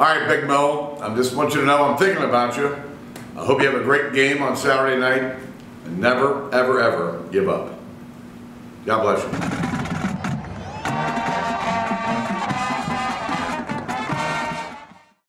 All right, Big Moe, I just want you to know I'm thinking about you. I hope you have a great game on Saturday night, and never, ever, ever give up. God bless you.